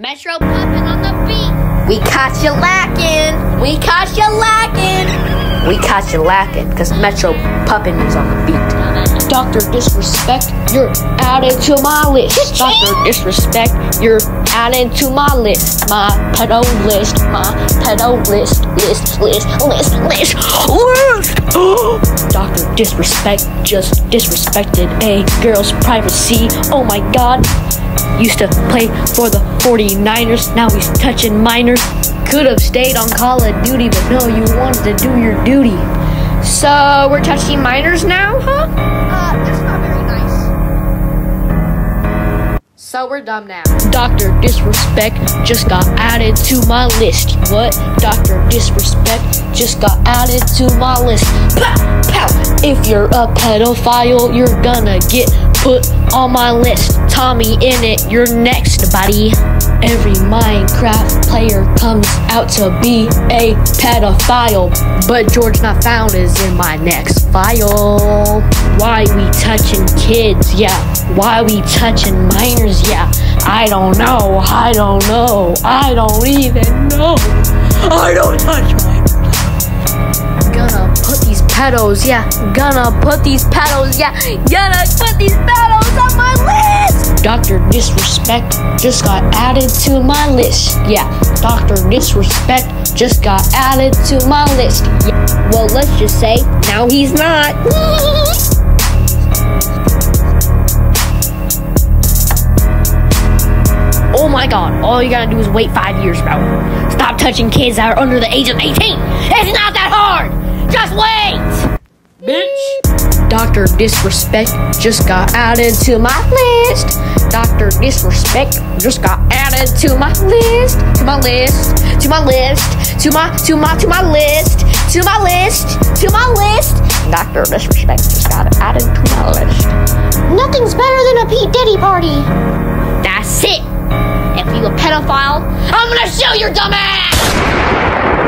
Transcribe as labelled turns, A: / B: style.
A: Metro Puppin on the beat.
B: We caught you lacking. We caught you lacking. We caught you lacking because Metro Puppin is on the beat.
C: Dr. Disrespect, you're added to my list. Dr. Disrespect, you're added to my list. My pedo list, my pedo list, list, list, list, list, list. Dr. Disrespect just disrespected a girl's privacy. Oh my god. Used to play for the 49ers, now he's touching minors. Could have stayed on Call of Duty, but no, you wanted to do your duty.
A: So we're touching minors now, huh?
B: Uh, just not very nice.
A: So we're dumb now.
C: Dr. Disrespect just got added to my list. What? Dr. Disrespect just got added to my list. If you're a pedophile, you're gonna get put on my list. TommyInnit, you're next, buddy. Every Minecraft player comes out to be a pedophile, but GeorgeNotFound is in my next file. Why we touching kids? Yeah. Why we touching minors? Yeah. I don't know. I don't know. I don't even know. I don't touch minors. Gonna pedos, yeah. Gonna put these pedos, yeah. Gonna put these pedos on my list. Dr. Disrespect just got added to my list. Yeah. Dr. Disrespect just got added to my list. Yeah. Well, let's just say now he's not. Oh my god, all you gotta do is wait five years, bro. Stop touching kids that are under the age of 18. Dr. Disrespect just got added to my list. Dr. Disrespect just got added to my list. To my list. To my list. To my to my to my list. To my list. To my list. Dr. Disrespect just got added to my list.
A: Nothing's better than a Pete Diddy party.
C: That's it! If you a pedophile, I'm gonna show your dumb ass!